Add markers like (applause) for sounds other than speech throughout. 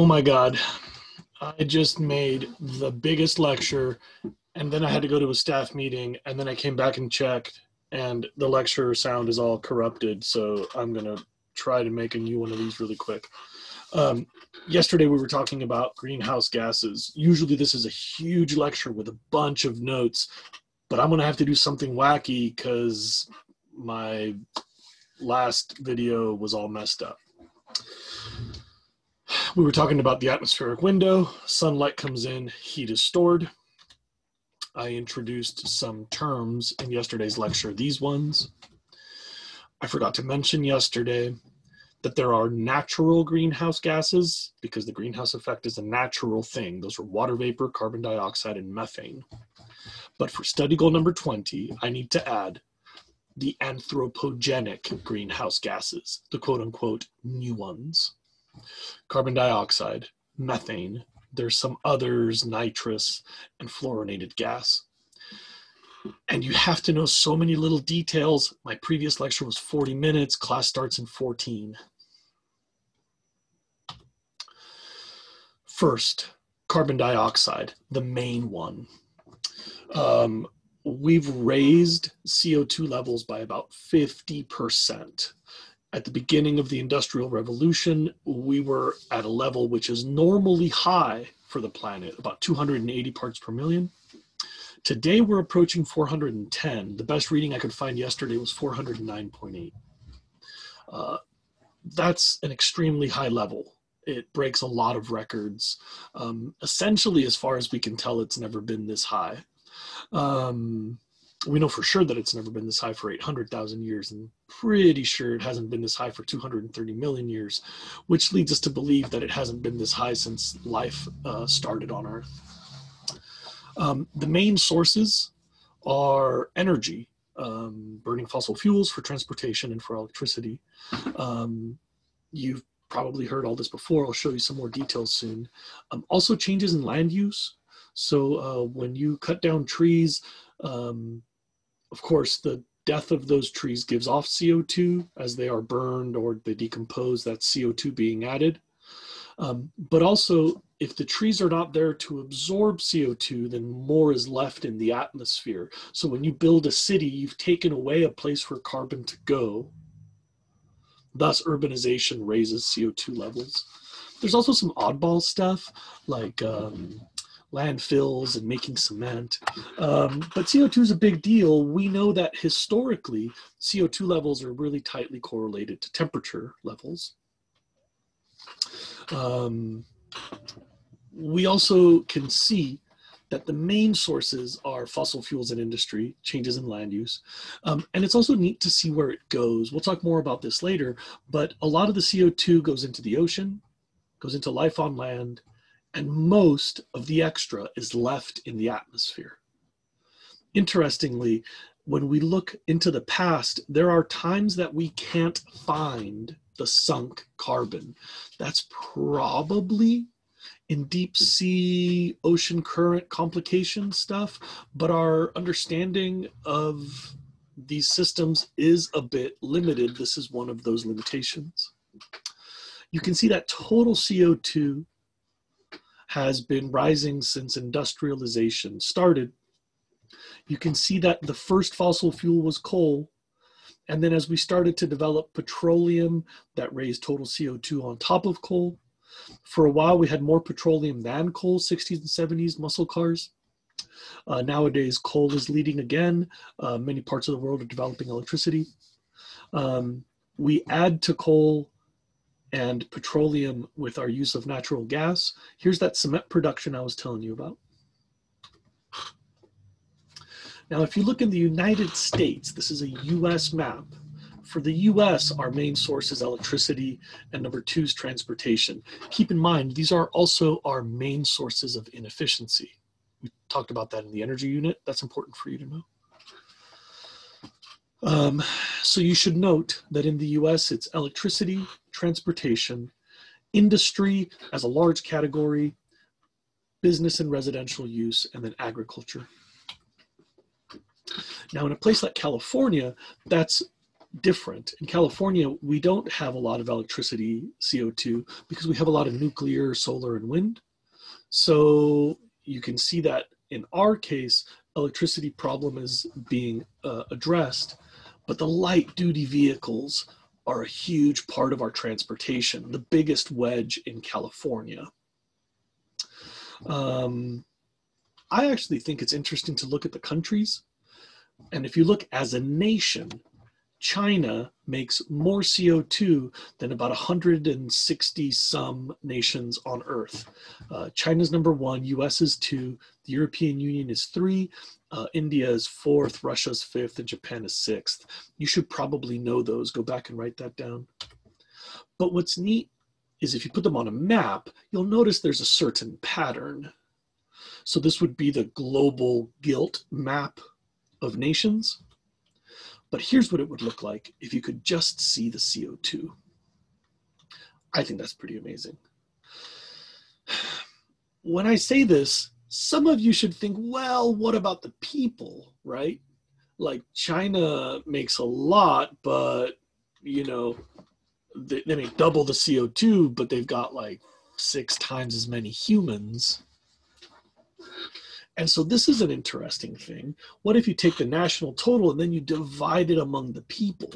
Oh my God. I just made the biggest lecture and then I had to go to a staff meeting and then I came back and checked and the lecture sound is all corrupted. So I'm going to try to make a new one of these really quick. Um, yesterday we were talking about greenhouse gases. Usually this is a huge lecture with a bunch of notes, but I'm going to have to do something wacky because my last video was all messed up. We were talking about the atmospheric window. Sunlight comes in, heat is stored. I introduced some terms in yesterday's lecture, these ones. I forgot to mention yesterday that there are natural greenhouse gases because the greenhouse effect is a natural thing. Those are water vapor, carbon dioxide, and methane. But for study goal number 20, I need to add the anthropogenic greenhouse gases, the quote unquote new ones. Carbon dioxide, methane, there's some others, nitrous, and fluorinated gas. And you have to know so many little details. My previous lecture was 40 minutes, class starts in 14. First, carbon dioxide, the main one. Um, we've raised CO2 levels by about 50%. At the beginning of the Industrial Revolution, we were at a level which is normally high for the planet, about 280 parts per million. Today, we're approaching 410. The best reading I could find yesterday was 409.8. Uh, that's an extremely high level. It breaks a lot of records. Um, essentially, as far as we can tell, it's never been this high. Um, we know for sure that it's never been this high for 800,000 years, and pretty sure it hasn't been this high for 230 million years, which leads us to believe that it hasn't been this high since life uh, started on Earth. Um, the main sources are energy, um, burning fossil fuels for transportation and for electricity. Um, you've probably heard all this before. I'll show you some more details soon. Um, also, changes in land use. So uh, when you cut down trees, um, of course, the death of those trees gives off CO2 as they are burned or they decompose, that CO2 being added. Um, but also, if the trees are not there to absorb CO2, then more is left in the atmosphere. So when you build a city, you've taken away a place for carbon to go. Thus, urbanization raises CO2 levels. There's also some oddball stuff like um, landfills and making cement. Um, but CO2 is a big deal. We know that historically, CO2 levels are really tightly correlated to temperature levels. Um, we also can see that the main sources are fossil fuels and industry, changes in land use. Um, and it's also neat to see where it goes. We'll talk more about this later, but a lot of the CO2 goes into the ocean, goes into life on land, and most of the extra is left in the atmosphere. Interestingly, when we look into the past, there are times that we can't find the sunk carbon. That's probably in deep sea ocean current complication stuff, but our understanding of these systems is a bit limited. This is one of those limitations. You can see that total CO2 has been rising since industrialization started. You can see that the first fossil fuel was coal. And then as we started to develop petroleum, that raised total CO2 on top of coal. For a while, we had more petroleum than coal, 60s and 70s, muscle cars. Uh, nowadays, coal is leading again. Uh, many parts of the world are developing electricity. Um, we add to coal and petroleum with our use of natural gas. Here's that cement production I was telling you about. Now, if you look in the United States, this is a US map. For the US, our main source is electricity, and number two is transportation. Keep in mind, these are also our main sources of inefficiency. We talked about that in the energy unit. That's important for you to know. Um, so you should note that in the US, it's electricity, transportation, industry as a large category, business and residential use, and then agriculture. Now, in a place like California, that's different. In California, we don't have a lot of electricity CO2 because we have a lot of nuclear, solar, and wind. So you can see that in our case, electricity problem is being uh, addressed, but the light duty vehicles are a huge part of our transportation, the biggest wedge in California. Um, I actually think it's interesting to look at the countries. And if you look as a nation, China makes more CO2 than about 160 some nations on Earth. Uh, China's number one, US is two, the European Union is three, uh, India is fourth, Russia's fifth, and Japan is sixth. You should probably know those. Go back and write that down. But what's neat is if you put them on a map, you'll notice there's a certain pattern. So this would be the global guilt map of nations. But here's what it would look like if you could just see the CO2. I think that's pretty amazing. (sighs) When I say this, some of you should think, well, what about the people, right? Like China makes a lot, but you know, they, they make double the CO2, but they've got like six times as many humans. And so this is an interesting thing. What if you take the national total and then you divide it among the people?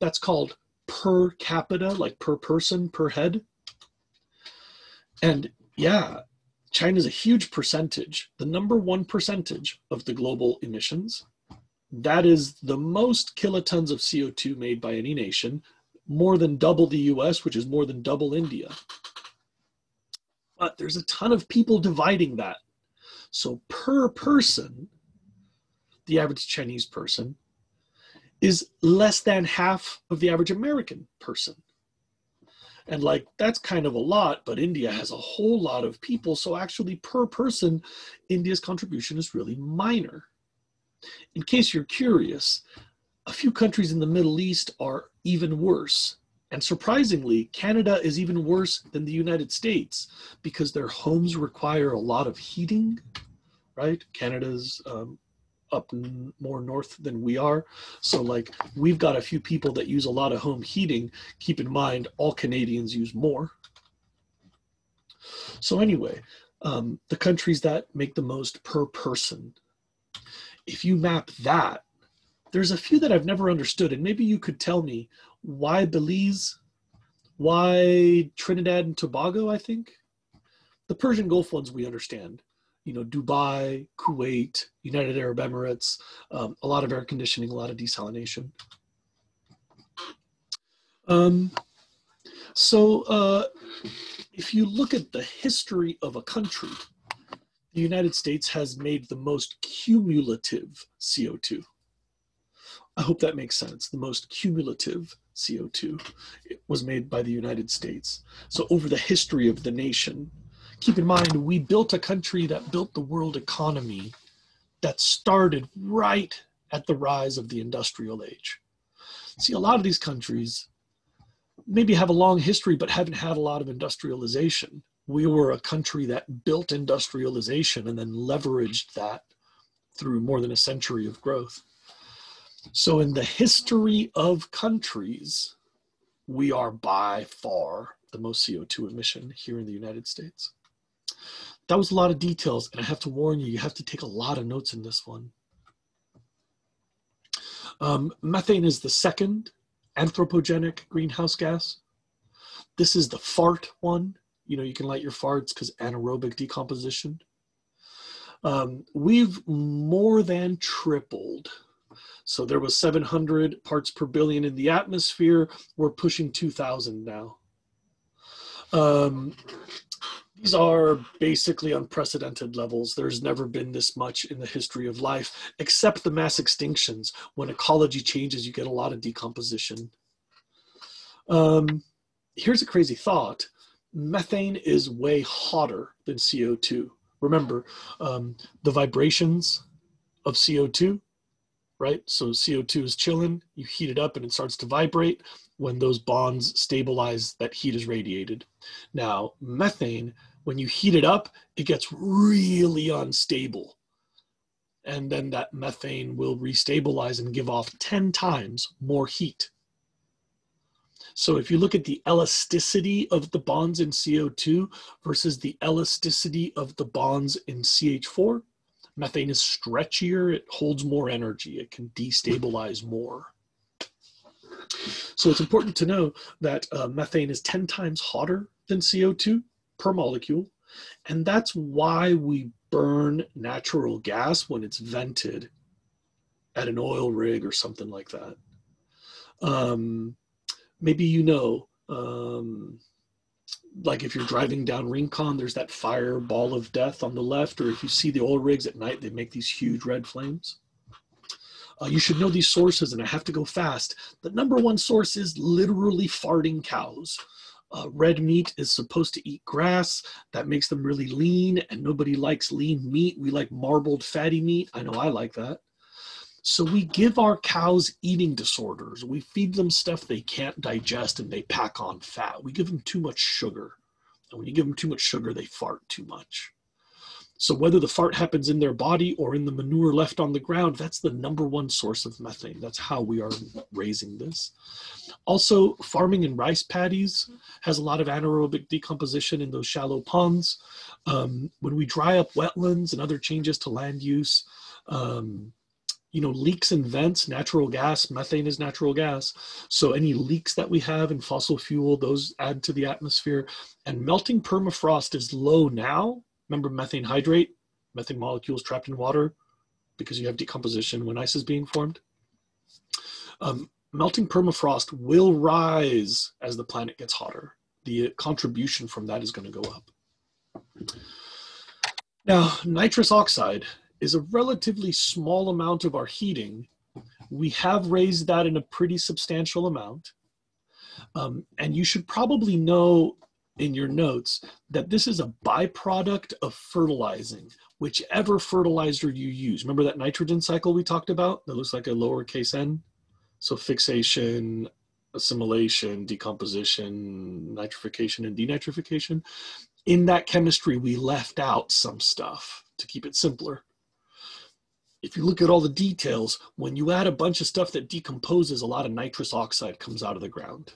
That's called per capita, like per person, per head. And yeah, China's a huge percentage, the number one percentage of the global emissions. That is the most kilotons of CO2 made by any nation, more than double the US, which is more than double India. But there's a ton of people dividing that. So per person, the average Chinese person is less than half of the average American person. And like that's kind of a lot, but India has a whole lot of people. So actually, per person, India's contribution is really minor. In case you're curious, a few countries in the Middle East are even worse. And surprisingly, Canada is even worse than the United States because their homes require a lot of heating, right? Canada's um, up more north than we are. So, like, we've got a few people that use a lot of home heating. Keep in mind, all Canadians use more. So, anyway, um, the countries that make the most per person, if you map that, there's a few that I've never understood. And maybe you could tell me why Belize, why Trinidad and Tobago, I think. The Persian Gulf ones we understand you know, Dubai, Kuwait, United Arab Emirates, um, a lot of air conditioning, a lot of desalination. Um, so uh, if you look at the history of a country, the United States has made the most cumulative CO2. I hope that makes sense. The most cumulative CO2 was made by the United States. So over the history of the nation, keep in mind, we built a country that built the world economy that started right at the rise of the industrial age. See, a lot of these countries maybe have a long history but haven't had a lot of industrialization. We were a country that built industrialization and then leveraged that through more than a century of growth. So, in the history of countries, we are by far the most CO2 emission here in the United States that was a lot of details, and I have to warn you, you have to take a lot of notes in this one. Um, methane is the second anthropogenic greenhouse gas. This is the fart one. You know, you can light your farts because anaerobic decomposition. Um, we've more than tripled. So there was 700 parts per billion in the atmosphere. We're pushing 2,000 now. Um, these are basically unprecedented levels. There's never been this much in the history of life, except the mass extinctions. When ecology changes, you get a lot of decomposition. Um, here's a crazy thought methane is way hotter than CO2. Remember, um, the vibrations of CO2, right? So CO2 is chilling, you heat it up and it starts to vibrate. When those bonds stabilize, that heat is radiated. Now, methane, when you heat it up, it gets really unstable. and then that methane will restabilize and give off 10 times more heat. So if you look at the elasticity of the bonds in CO2 versus the elasticity of the bonds in CH4, methane is stretchier, it holds more energy, it can destabilize more. So it's important to know that uh, methane is 10 times hotter than CO2 per molecule. And that's why we burn natural gas when it's vented at an oil rig or something like that. Um, maybe you know, um, like if you're driving down Rincon, there's that fire ball of death on the left, or if you see the oil rigs at night, they make these huge red flames. Uh, you should know these sources, and I have to go fast. The number one source is literally farting cows. Uh, red meat is supposed to eat grass. That makes them really lean, and nobody likes lean meat. We like marbled fatty meat. I know I like that. So we give our cows eating disorders. We feed them stuff they can't digest and they pack on fat. We give them too much sugar. And when you give them too much sugar, they fart too much. So whether the fart happens in their body or in the manure left on the ground, that's the number one source of methane. That's how we are raising this. Also, farming in rice paddies has a lot of anaerobic decomposition in those shallow ponds. Um, when we dry up wetlands and other changes to land use, um, you know, leaks and vents, natural gas, methane is natural gas. So any leaks that we have in fossil fuel, those add to the atmosphere. And melting permafrost is low now, Remember methane hydrate, methane molecules trapped in water because you have decomposition when ice is being formed. Um, melting permafrost will rise as the planet gets hotter. The contribution from that is going to go up. Now, nitrous oxide is a relatively small amount of our heating. We have raised that in a pretty substantial amount. Um, and you should probably know in your notes that this is a byproduct of fertilizing, whichever fertilizer you use. Remember that nitrogen cycle we talked about that looks like a lowercase n? So fixation, assimilation, decomposition, nitrification, and denitrification. In that chemistry, we left out some stuff to keep it simpler. If you look at all the details, when you add a bunch of stuff that decomposes, a lot of nitrous oxide comes out of the ground.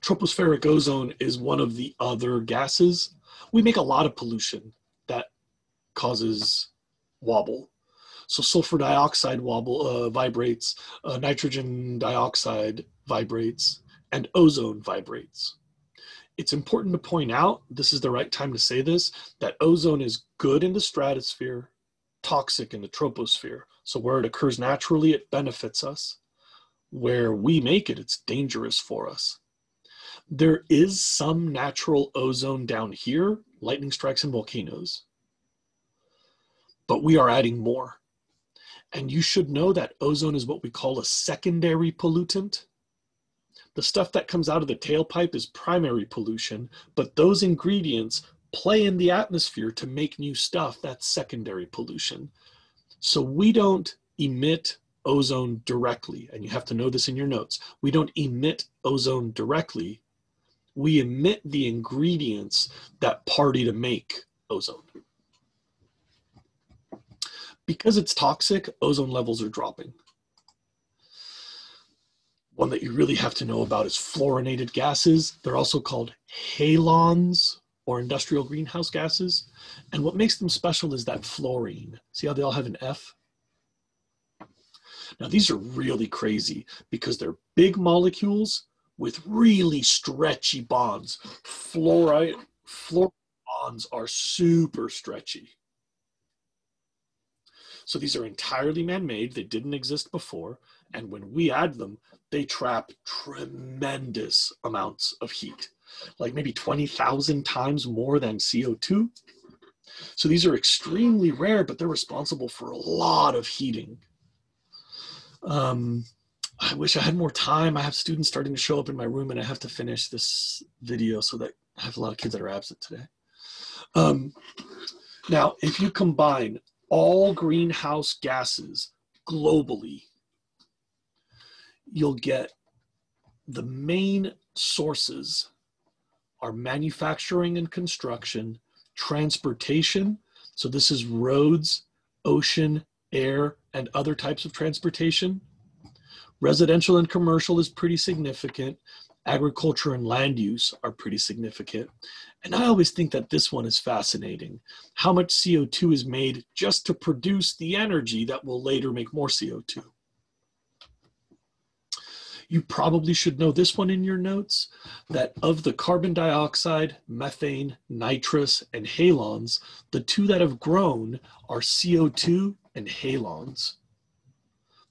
Tropospheric ozone is one of the other gases. We make a lot of pollution that causes wobble. So sulfur dioxide wobble uh, vibrates, uh, nitrogen dioxide vibrates, and ozone vibrates. It's important to point out, this is the right time to say this, that ozone is good in the stratosphere, toxic in the troposphere. So where it occurs naturally, it benefits us. Where we make it, it's dangerous for us. There is some natural ozone down here, lightning strikes and volcanoes, but we are adding more. And you should know that ozone is what we call a secondary pollutant. The stuff that comes out of the tailpipe is primary pollution, but those ingredients play in the atmosphere to make new stuff. That's secondary pollution. So we don't emit ozone directly, and you have to know this in your notes. We don't emit ozone directly, we emit the ingredients that party to make ozone. Because it's toxic, ozone levels are dropping. One that you really have to know about is fluorinated gases. They're also called halons or industrial greenhouse gases. And what makes them special is that fluorine. See how they all have an F? Now, these are really crazy because they're big molecules with really stretchy bonds. Fluoride, fluoride bonds are super stretchy. So these are entirely man-made. They didn't exist before. And when we add them, they trap tremendous amounts of heat, like maybe 20,000 times more than CO2. So these are extremely rare, but they're responsible for a lot of heating. Um, I wish I had more time. I have students starting to show up in my room and I have to finish this video so that I have a lot of kids that are absent today. Um, now, if you combine all greenhouse gases globally, you'll get the main sources are manufacturing and construction, transportation, So this is roads, ocean, air, and other types of transportation. Residential and commercial is pretty significant. Agriculture and land use are pretty significant. And I always think that this one is fascinating. How much CO2 is made just to produce the energy that will later make more CO2. You probably should know this one in your notes, that of the carbon dioxide, methane, nitrous, and halons, the two that have grown are CO2 and halons,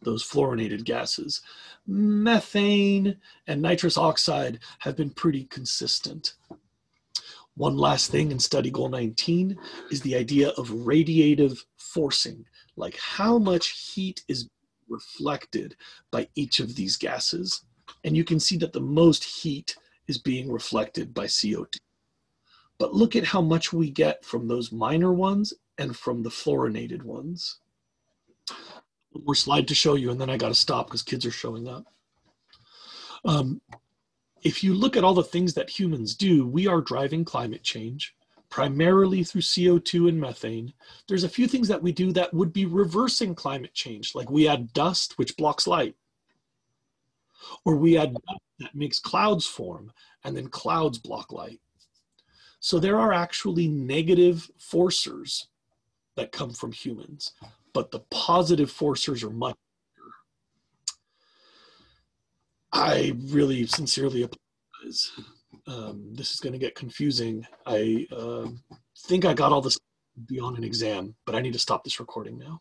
those fluorinated gases. Methane and nitrous oxide have been pretty consistent. One last thing in study goal 19 is the idea of radiative forcing, like how much heat is reflected by each of these gases. And you can see that the most heat is being reflected by CO2. But look at how much we get from those minor ones and from the fluorinated ones. One more slide to show you, and then I got to stop because kids are showing up. Um, if you look at all the things that humans do, we are driving climate change primarily through CO2 and methane. There's a few things that we do that would be reversing climate change, like we add dust, which blocks light, or we add dust that makes clouds form, and then clouds block light. So there are actually negative forcers that come from humans, but the positive forcers are much bigger. I really sincerely apologize um, this is going to get confusing. I uh, think I got all this beyond an exam, but I need to stop this recording now.